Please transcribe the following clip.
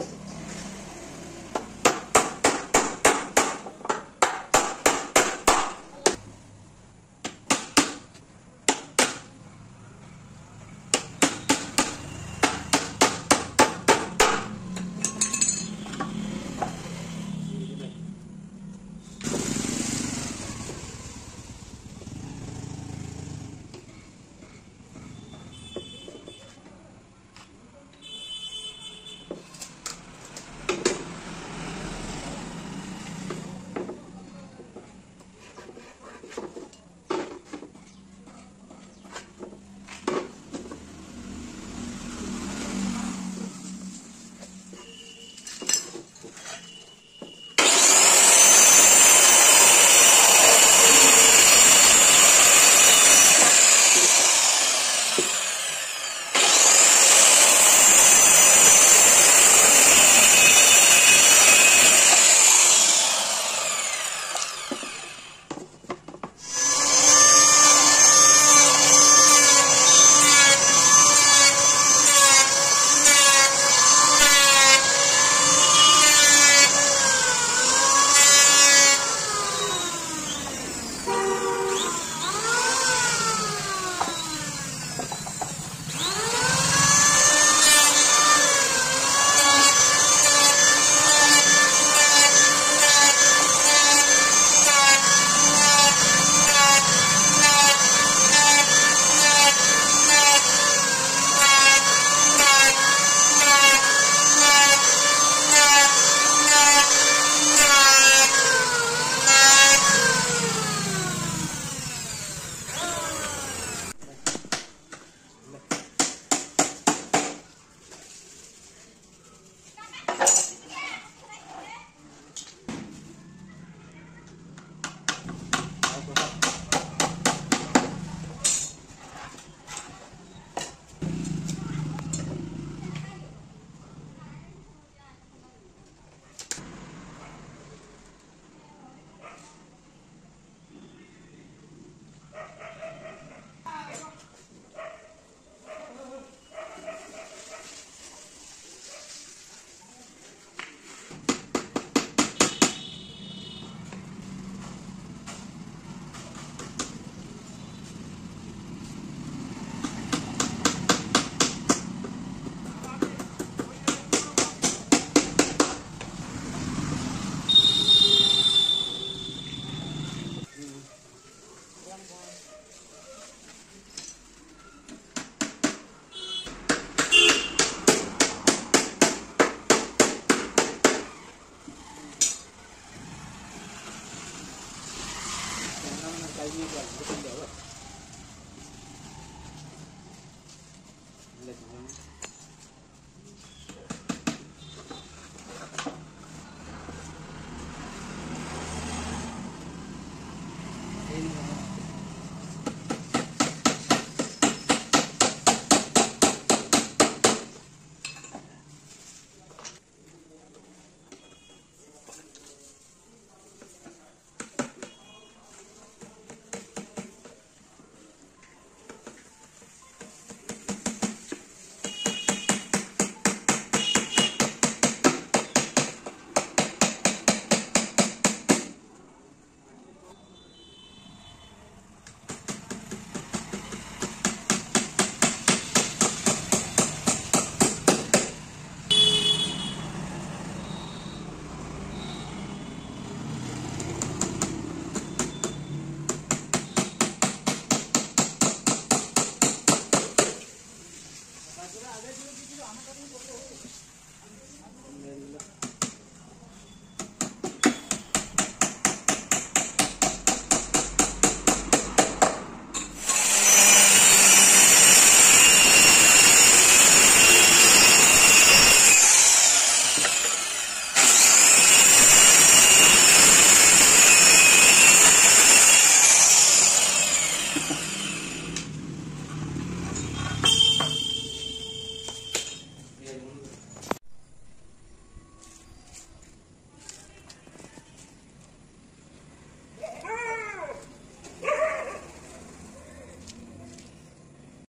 Gracias. cây như vậy nó không đỡ rồi? Lệch lắm